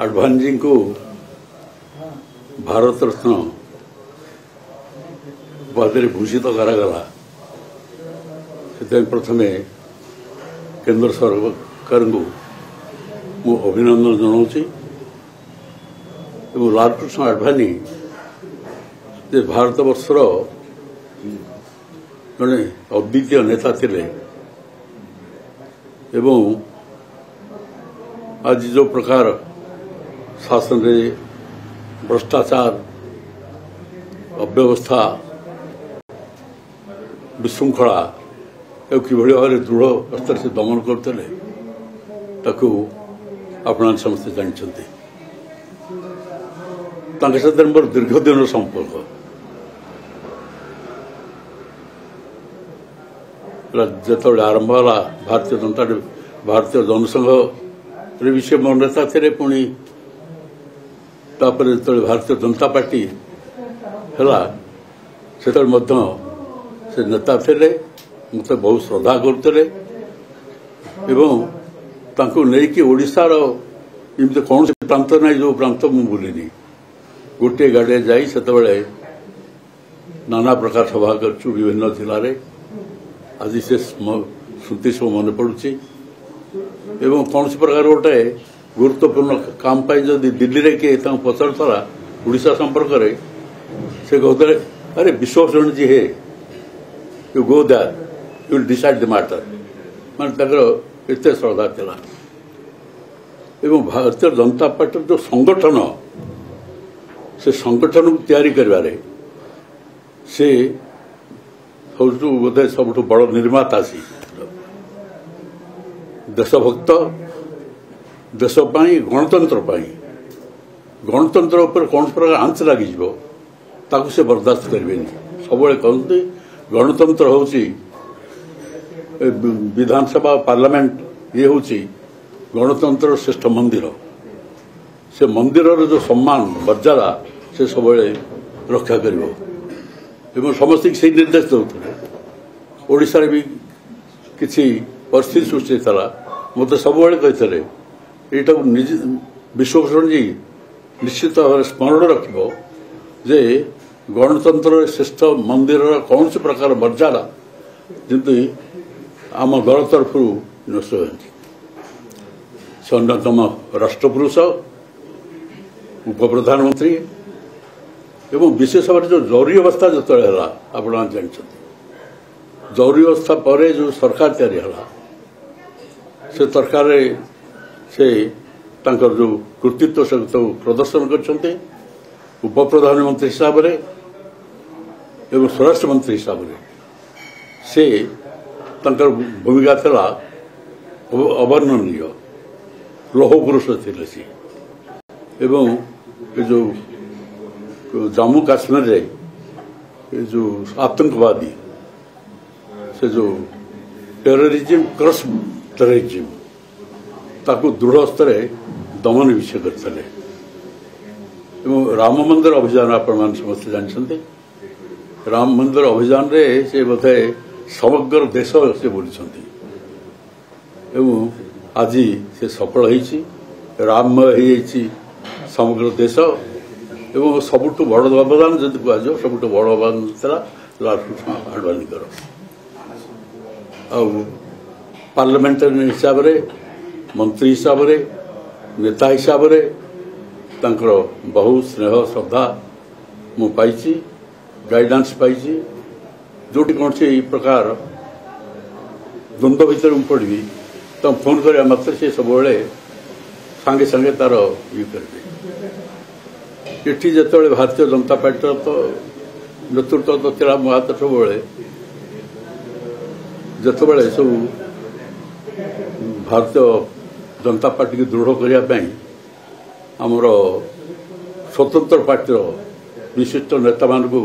ଆଡ଼ଭାନ ଭାରତରତ୍ନ ଉପାଧିରେ ଭୂଷିତ କରାଗଲା ସେଥିପାଇଁ ପ୍ରଥମେ କେନ୍ଦ୍ର ସରକାରଙ୍କୁ ମୁଁ ଅଭିନନ୍ଦନ ଜଣାଉଛି ଏବଂ ଲାଲକୃଷ୍ଣ ଆଡ଼ଭାନୀ ଯେ ଭାରତବର୍ଷର ଜଣେ ଅଦ୍ୱିତୀୟ ନେତା ଥିଲେ ଏବଂ ଆଜି ଯେଉଁ ପ୍ରକାର शासन रे भ्रष्टाचार अव्यवस्था विशृंखला कि भाव दृढ़ स्तर से दमन करते समस्त जानते मोर दीर्घ दिन संपर्क जो आरंभ है भारतीय जनता भारतीय जनसंघ मोर नेता पुणी ତାପରେ ଯେତେବେଳେ ଭାରତୀୟ ଜନତା ପାର୍ଟି ହେଲା ସେତେବେଳେ ମଧ୍ୟ ସେ ନେତା ଥିଲେ ମୋତେ ବହୁତ ଶ୍ରଦ୍ଧା କରୁଥିଲେ ଏବଂ ତାଙ୍କୁ ନେଇକି ଓଡ଼ିଶାର ଏମିତି କୌଣସି ପ୍ରାନ୍ତ ନାହିଁ ଯେଉଁ ପ୍ରାନ୍ତ ମୁଁ ବୁଲିନି ଗୋଟିଏ ଗାଡ଼ିରେ ଯାଇ ସେତେବେଳେ ନାନା ପ୍ରକାର ସଭା କରିଛୁ ବିଭିନ୍ନ ଜିଲ୍ଲାରେ ଆଜି ସେ ସ୍ମୃତି ସବୁ ମନେ ପଡ଼ୁଛି ଏବଂ କୌଣସି ପ୍ରକାର ଗୋଟାଏ ଗୁରୁତ୍ୱପୂର୍ଣ୍ଣ କାମ ପାଇଁ ଯଦି ଦିଲ୍ଲୀରେ କିଏ ତାଙ୍କୁ ପଚାରୁଥିଲା ଓଡ଼ିଶା ସମ୍ପର୍କରେ ସେ କହୁଥିଲେ ଆରେ ବିଶ୍ୱଭୂଷଣ ଜୀ ହେ you go that you will decide the matter ମାନେ ତାଙ୍କର ଏତେ ଶ୍ରଦ୍ଧା ଥିଲା ଏବଂ ଭାରତୀୟ ଜନତା ପାର୍ଟିର ଯେଉଁ ସଂଗଠନ ସେ ସଂଗଠନକୁ ତିଆରି କରିବାରେ ସେ ସବୁଠୁ ବୋଧେ ସବୁଠୁ ବଡ଼ ନିର୍ମାତା ସେ ଦେଶଭକ୍ତ ଦେଶ ପାଇଁ ଗଣତନ୍ତ୍ର ପାଇଁ ଗଣତନ୍ତ୍ର ଉପରେ କୌଣସି ପ୍ରକାର ଆଞ୍ଚ ଲାଗିଯିବ ତାକୁ ସେ ବରଦାସ୍ତ କରିବେନି ସବୁବେଳେ କହନ୍ତି ଗଣତନ୍ତ୍ର ହେଉଛି ବିଧାନସଭା ପାର୍ଲାମେଣ୍ଟ ଇଏ ହେଉଛି ଗଣତନ୍ତ୍ରର ଶ୍ରେଷ୍ଠ ମନ୍ଦିର ସେ ମନ୍ଦିରର ଯେଉଁ ସମ୍ମାନ ମର୍ଯ୍ୟାଦା ସେ ସବୁବେଳେ ରକ୍ଷା କରିବ ଏବଂ ସମସ୍ତଙ୍କୁ ସେଇ ନିର୍ଦ୍ଦେଶ ଦେଉଥିଲେ ଓଡ଼ିଶାରେ ବି କିଛି ପରିସ୍ଥିତି ସୃଷ୍ଟି ହୋଇଥିଲା ମୋତେ ସବୁବେଳେ କହିଥିଲେ ଏଇଟାକୁ ନିଜେ ବିଶ୍ୱଭୂଷଣ ଜୀ ନିଶ୍ଚିତ ଭାବରେ ସ୍ମରଣ ରଖିବ ଯେ ଗଣତନ୍ତ୍ରର ଶ୍ରେଷ୍ଠ ମନ୍ଦିରର କୌଣସି ପ୍ରକାର ମର୍ଯ୍ୟାଦା ଯେମିତି ଆମ ଦଳ ତରଫରୁ ନଷ୍ଟ ହୁଅନ୍ତି ସେ ଅନ୍ୟତମ ରାଷ୍ଟ୍ରପୁରୁଷ ଉପପ୍ରଧାନମନ୍ତ୍ରୀ ଏବଂ ବିଶେଷ ଭାବରେ ଯେଉଁ ଜରୁରୀ ଅବସ୍ଥା ଯେତେବେଳେ ହେଲା ଆପଣମାନେ ଜାଣିଛନ୍ତି ଜରୁରୀ ଅବସ୍ଥା ପରେ ଯେଉଁ ସରକାର ତିଆରି ହେଲା ସେ ସରକାରରେ সেই তংকর যে কৃতিত্ব সব তো প্রদর্শন করচ ンテ উপপ্রধান মন্ত্রী হিসাব রে এবং সরস্ব মন্ত্রী হিসাব রে সেই তংকর ভূমিকা ছলা অবর্ণনীয় লোহপুরুষো ছিলেন সি এবং যে জम्मू কাশ্মীর যে যে জ আত্মকবাদী সেই যে টেরোরিজম ক্রাশ টেরোরিজম ତାକୁ ଦୃଢ଼ ସ୍ତରରେ ଦମନ ବିଷୟ କରିଥିଲେ ଏବଂ ରାମ ମନ୍ଦିର ଅଭିଯାନ ଆପଣମାନେ ସମସ୍ତେ ଜାଣିଛନ୍ତି ରାମ ମନ୍ଦିର ଅଭିଯାନରେ ସେ ବୋଧେ ସମଗ୍ର ଦେଶ ସେ ବୁଲିଛନ୍ତି ଏବଂ ଆଜି ସେ ସଫଳ ହୋଇଛି ରାମ ହୋଇଯାଇଛି ସମଗ୍ର ଦେଶ ଏବଂ ସବୁଠୁ ବଡ଼ ଅବଦାନ ଯଦି କୁହାଯିବ ସବୁଠୁ ବଡ଼ ଅବଦାନ ଥିଲା ଲାଲକୃଷ୍ଣ ଆଡ଼ବାନୀଙ୍କର ଆଉ ପାର୍ଲମେଣ୍ଟାରି ହିସାବରେ ମନ୍ତ୍ରୀ ହିସାବରେ ନେତା ହିସାବରେ ତାଙ୍କର ବହୁ ସ୍ନେହ ଶ୍ରଦ୍ଧା ମୁଁ ପାଇଛି ଗାଇଡାନ୍ସ ପାଇଛି ଯେଉଁଠି କୌଣସି ପ୍ରକାର ଦ୍ୱନ୍ଦ୍ୱ ଭିତରେ ମୁଁ ପଡ଼ିବି ତାଙ୍କୁ ଫୋନ୍ କରିବା ମାତ୍ରେ ସେ ସବୁବେଳେ ସାଙ୍ଗେ ସାଙ୍ଗେ ତାର ଇଏ କରିବେ ଏଠି ଯେତେବେଳେ ଭାରତୀୟ ଜନତା ପାର୍ଟିର ତ ନେତୃତ୍ୱ ତ ଥିଲା ମୋ ହାତ ସବୁବେଳେ ଯେତେବେଳେ ସବୁ ଭାରତୀୟ ଜନତା ପାର୍ଟିକୁ ଦୃଢ଼ କରିବା ପାଇଁ ଆମର ସ୍ୱତନ୍ତ୍ର ପାର୍ଟିର ବିଶିଷ୍ଟ ନେତାମାନଙ୍କୁ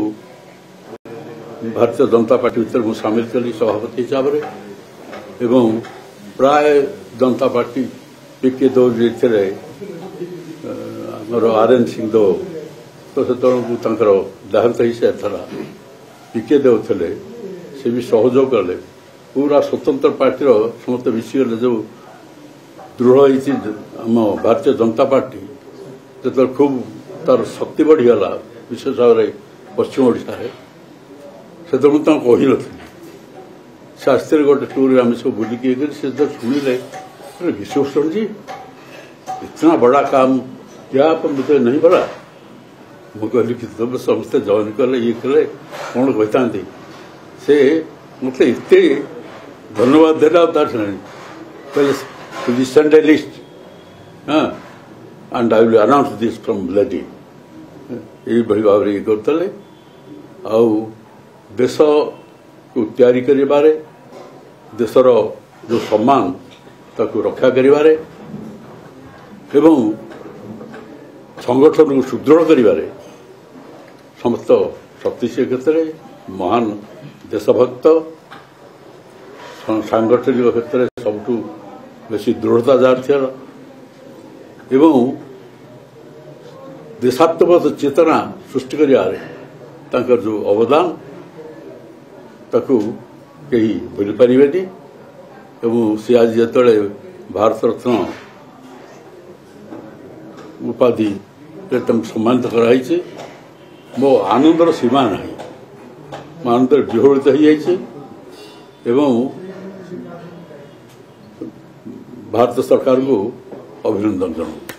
ଭାରତୀୟ ଜନତା ପାର୍ଟି ଭିତରେ ମୁଁ ସାମିଲ କଲି ସଭାପତି ହିସାବରେ ଏବଂ ପ୍ରାୟ ଜନତା ପାର୍ଟି ପିକେ ଦୌଡ଼ି ଥିଲେ ଆମର ଆର୍ଏନ୍ ସିଂ ଦେଓ ତ ସେତେବେଳକୁ ତାଙ୍କର ଦେହାନ୍ତ ହେଇସାରିଥିଲା ପିକେ ଦେଉଥିଲେ ସେ ବି ସହଯୋଗ କଲେ ପୁରା ସ୍ୱତନ୍ତ୍ର ପାର୍ଟିର ସମସ୍ତେ ମିଶିଗଲେ ଯେଉଁ दृढ़ आम भारतीय जनता पार्टी जो खूब तार शक्ति बढ़ीगला विशेष भाव पश्चिम ओडार से कही नी शास्त्री गोटे टूर आम सब बुलिकी से शुणिले विश्वषण जी इतना बड़ा काम क्या आप मुझे नहीं बड़ा मुझे कह तुम समस्ते जयन कले ये कले कौन कही था से मतलब इत धन्यवाद देना तो to the Sunday list. Uh, and I will announce this from Bloody. Everybody uh, will go to the Sunday list. And the Sunday जो सम्मान ताकू रखा करीबारे एवं संगठनों को सुदृढ़ करीबारे समस्त सत्यशील क्षेत्रे महान देशभक्त संगठनों के क्षेत्रे सबूत বেশি দৃঢ়তা ছিল এবং দেশাত্মবোধ চেতনা সৃষ্টি করিবার তাঁকর যে অবদান তাকে কেহি ভুলি পারিবেনি এবং সে আজ যেতবে ଭାରତରତ୍ନ ଉପାଧିରେ ତାଙ୍କୁ ସମ୍ମାନିତ କରାହେଇଛି ମୋ ଆନନ୍ଦର ସୀମା ନାହିଁ ମୋ ଆନନ୍ଦରେ ବିହଳିତ ହେଇଯାଇଛି ଏବଂ ଭାରତ ସରକାରଙ୍କୁ ଅଭିନନ୍ଦନ ଜଣାଉଛି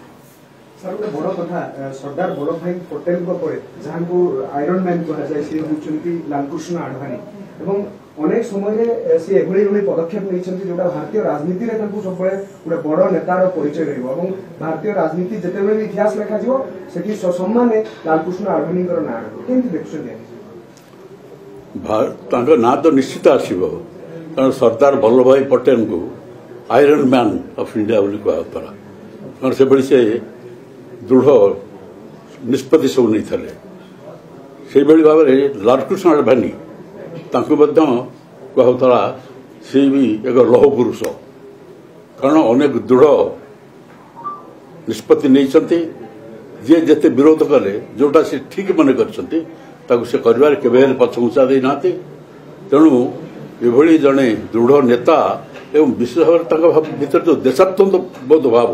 ସାର୍ ଗୋଟେ ବଡ଼ କଥା ସର୍ଦ୍ଦାର ବଲ୍ଲଭ ଭାଇ ପଟେଲଙ୍କ ପରେ ଯାହାଙ୍କୁ ଆଇରନ ମ୍ୟାନ୍ କୁହାଯାଏ ସେ ହେଉଛନ୍ତି ଲାଲକୃଷ୍ଣ ଆଡଭାନୀ ଏବଂ ଅନେକ ସମୟରେ ସେ ଏଭଳି ଏଭଳି ପଦକ୍ଷେପ ନେଇଛନ୍ତି ଯୋଉଟା ଭାରତୀୟ ରାଜନୀତିରେ ତାଙ୍କୁ ସବୁବେଳେ ଗୋଟେ ବଡ଼ ନେତାର ପରିଚୟ ରହିବ ଏବଂ ଭାରତୀୟ ରାଜନୀତି ଯେତେବେଳେ ବି ଇତିହାସ ଲେଖାଯିବ ସେଠି ସସମ୍ମାନେ ଲାଲକୃଷ୍ଣ ଆଡଭାନୀଙ୍କର ନାଁ ରହିବ କେମିତି ଦେଖୁଛନ୍ତି ତାଙ୍କ ନାଁ ତ ନିଶ୍ଚିତ ଆସିବ କାରଣ ସର୍ଦ୍ଦାର ବଲ୍ଲଭ ଭାଇ ପଟେଲଙ୍କୁ आयरन मैन ऑफ इंडिया उनको पड़ा और से बड़ी से दृढ़ निष्पत्ति सब नहीं थे ସେଇଭଳି ଭାବରେ ଲାଲକୃଷ୍ଣ ଆଡ଼ଭାନୀ ତାଙ୍କୁ ମଧ୍ୟ କୁହାଉଥିଲା ସେ ବି ଏକ ଲୌହ ପୁରୁଷ କାରଣ ଅନେକ ଦୃଢ଼ ନିଷ୍ପତ୍ତି ନେଇଛନ୍ତି ଯିଏ ଯେତେ ବିରୋଧ କଲେ ଯେଉଁଟା ସେ ଠିକ୍ ମନେ କରିଛନ୍ତି ତାକୁ ସେ କରିବାରେ କେବେ ହେଲେ ପଛଘୁଞ୍ଚା ଦେଇନାହାନ୍ତି ତେଣୁ ଏଭଳି ଜଣେ ଦୃଢ଼ ନେତା ଏବଂ ବିଶ୍ୱଭାରତଙ୍କ ଭିତରେ ଯେଉଁ ଦେଶାତ୍ମକ ବୋଧ ଭାବ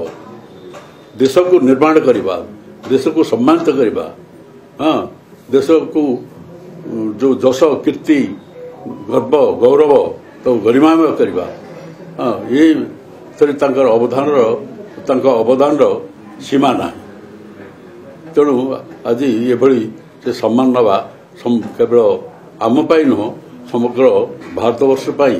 ଦେଶକୁ ନିର୍ମାଣ କରିବା ଦେଶକୁ ସମ୍ମାନିତ କରିବା ହଁ ଦେଶକୁ ଯେଉଁ ଯଶ କୀର୍ତ୍ତି ଗର୍ବ ଗୌରବ ତାକୁ ଗରିମାମୟ କରିବା ହଁ ଏଇଥିରେ ତାଙ୍କର ଅବଦାନର ତାଙ୍କ ଅବଦାନର ସୀମା ନାହିଁ ତେଣୁ ଆଜି ଏଭଳି ସେ ସମ୍ମାନ ନେବା କେବଳ ଆମ ପାଇଁ ନୁହଁ ସମଗ୍ର ଭାରତବର୍ଷ ପାଇଁ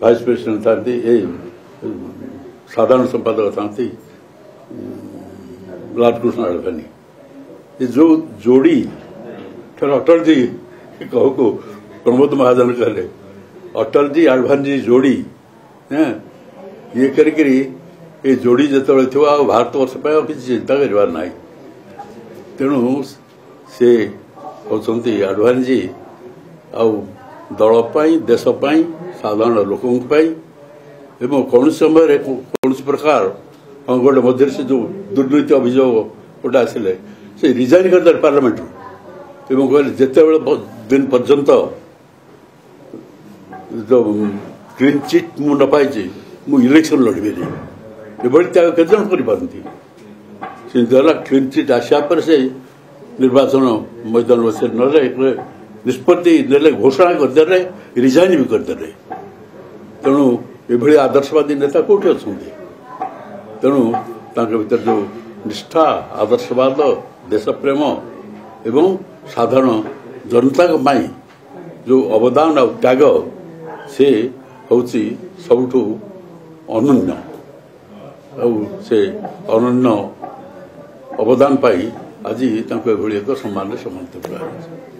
બસ વિશેંતર્દી એ સાધારણ સંપાદક શાંતિ બળ કૃષ્ણ અડવની એ જો જોડી ઠા અટરજી એ કો કો પ્રબોધ મહાદલ કરે અટરજી અડવજી જોડી હે યે કરકરી એ જોડી જેતળ થવા ભારત વર્ષ પર કી સંતવર નહી તેણો સે ઓ સંપતી અડવજી ઓ દળ પર દેશ પર ସାଧାରଣ ଲୋକଙ୍କ ପାଇଁ ଏବଂ କୌଣସି ସମୟରେ କୌଣସି ପ୍ରକାର ଗୋଟେ ମଧ୍ୟରେ ସେ ଯେଉଁ ଦୁର୍ନୀତି ଅଭିଯୋଗ ଗୋଟେ ଆସିଲେ ସେ ରିଜାଇନ୍ କରିଦେଲେ ପାର୍ଲାମେଣ୍ଟରୁ ଏବଂ କହିଲେ ଯେତେବେଳେ ଦିନ ପର୍ଯ୍ୟନ୍ତ କ୍ଲିନ୍ ଚିଟ୍ ମୁଁ ନ ପାଇଛି ମୁଁ ଇଲେକ୍ସନ୍ ଲଢ଼ିବିନି ଏଭଳି ତ୍ୟାଗ କେତେଜଣ କରିପାରନ୍ତି ସେମିତି ହେଲା କ୍ଲିନ୍ ଚିଟ୍ ଆସିବା ପରେ ସେ ନିର୍ବାଚନ ମୈଦାନ ସେ ନେଲେ ନିଷ୍ପତ୍ତି ନେଲେ ଘୋଷଣା କରିଦେଲେ ରିଜାଇନ୍ ବି କରିଦେଲେ ତେଣୁ ଏଭଳି ଆଦର୍ଶବାଦୀ ନେତା କୋଉଠି ଅଛନ୍ତି ତେଣୁ ତାଙ୍କ ଭିତରେ ଯୋଉ ନିଷ୍ଠା ଆଦର୍ଶବାଦ ଦେଶପ୍ରେମ ଏବଂ ସାଧାରଣ ଜନତାଙ୍କ ପାଇଁ ଯୋଉ ଅବଦାନ ଆଉ ତ୍ୟାଗ ସେ ହେଉଛି ସବୁଠୁ ଅନନ୍ୟ ଆଉ ସେ ଅନନ୍ୟ ଅବଦାନ ପାଇଁ ଆଜି ତାଙ୍କୁ ଏଭଳି ଏକ ସମ୍ମାନରେ ସମ୍ମାନିତ କରାଯାଉଛି